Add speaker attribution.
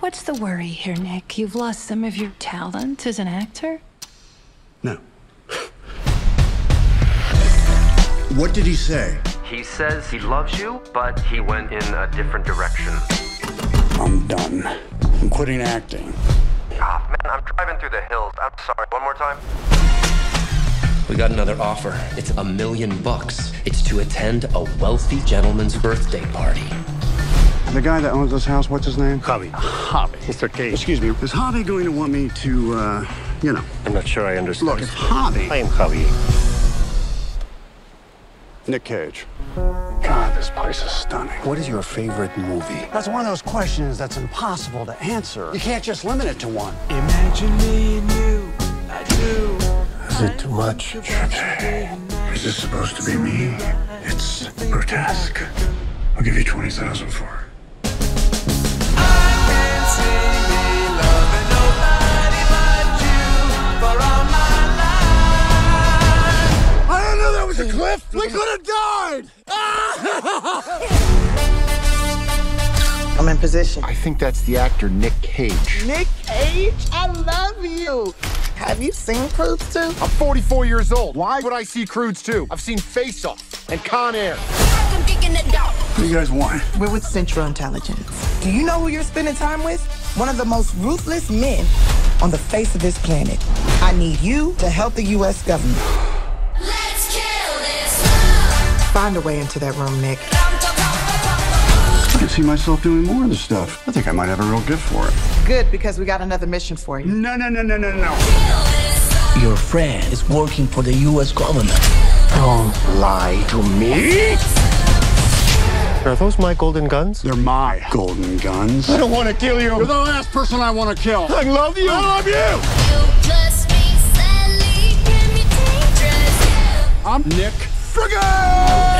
Speaker 1: What's the worry here, Nick? You've lost some of your talent as an actor?
Speaker 2: No. what did he say?
Speaker 3: He says he loves you, but he went in a different direction.
Speaker 2: I'm done. I'm quitting acting.
Speaker 3: Ah, man, I'm driving through the hills. I'm sorry. One more time.
Speaker 4: We got another offer. It's a million bucks. It's to attend a wealthy gentleman's birthday party.
Speaker 2: The guy that owns this house, what's his name?
Speaker 5: Javi.
Speaker 2: Javi.
Speaker 5: Mr. Cage.
Speaker 2: Excuse me. Is Javi going to want me to, uh, you know?
Speaker 5: I'm not sure I understand.
Speaker 2: Look, it's Javi.
Speaker 5: I am Javi.
Speaker 2: Nick Cage. God, this place is stunning. What is your favorite movie? That's one of those questions that's impossible to answer. You can't just limit it to one.
Speaker 6: Imagine me and you, I do.
Speaker 2: Is it too much? Is this supposed to be me? It's grotesque. I'll give you 20000 for it. Didn't know that was a cliff. We could have died.
Speaker 7: I'm in position.
Speaker 5: I think that's the actor Nick Cage.
Speaker 7: Nick Cage, I love you. Have you seen Croods 2?
Speaker 5: I'm 44 years old. Why would I see Croods 2? I've seen Face Off and Con Air.
Speaker 2: What do you guys want?
Speaker 7: We're with Central Intelligence. Do you know who you're spending time with? One of the most ruthless men on the face of this planet. I need you to help the U.S. government. Find a way into that room, Nick.
Speaker 2: I can see myself doing more of this stuff. I think I might have a real gift for it.
Speaker 7: Good, because we got another mission for you.
Speaker 2: No, no, no, no, no, no.
Speaker 6: Your friend is working for the U.S. government.
Speaker 5: Don't lie to me. Are those my golden guns?
Speaker 2: They're my golden guns. I don't want to kill you. You're the last person I want to kill.
Speaker 5: I love you.
Speaker 2: I love you. I'm Nick Africa!